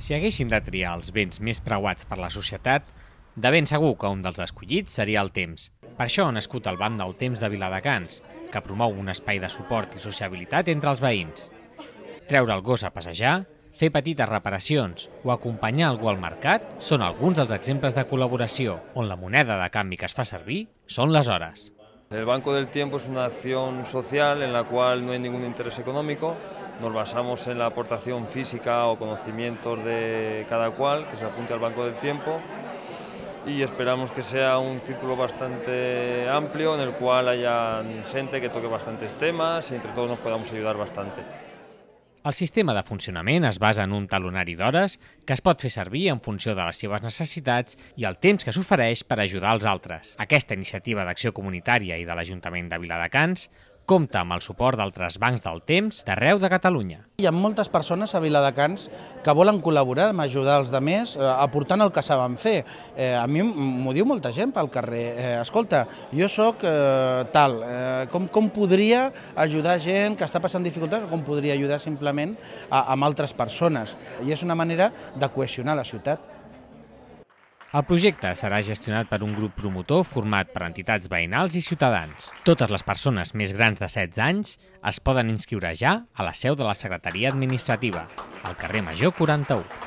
Si haguéssim de triar els béns més preuats per la societat, de ben segur que un dels escollits seria el temps. Per això ha nascut el Banc del Temps de Viladecans, que promou un espai de suport i sociabilitat entre els veïns. Treure el gos a passejar, fer petites reparacions o acompanyar algú al mercat són alguns dels exemples de col·laboració on la moneda de canvi que es fa servir són les hores. El Banco del Tiempo es una acción social en la cual no hay ningún interés económico, nos basamos en la aportación física o conocimientos de cada cual que se apunte al Banco del Tiempo y esperamos que sea un círculo bastante amplio en el cual haya gente que toque bastantes temas y entre todos nos podamos ayudar bastante. El sistema de funcionament es basa en un talonari d'hores que es pot fer servir en funció de les seves necessitats i el temps que s'ofereix per ajudar els altres. Aquesta iniciativa d'acció comunitària i de l'Ajuntament de Viladecans compta amb el suport d'altres bancs del temps d'arreu de Catalunya. Hi ha moltes persones a Viladecans que volen col·laborar ajudar els demés eh, aportant el que saben fer. Eh, a mi m'ho diu molta gent pel carrer. Eh, escolta, jo sóc eh, tal, eh, com, com podria ajudar gent que està passant dificultats, com podria ajudar simplement a, amb altres persones. I és una manera de cohesionar la ciutat. El projecte serà gestionat per un grup promotor format per entitats veïnals i ciutadans. Totes les persones més grans de 16 anys es poden inscriure ja a la seu de la Secretaria Administrativa, al carrer Major 41.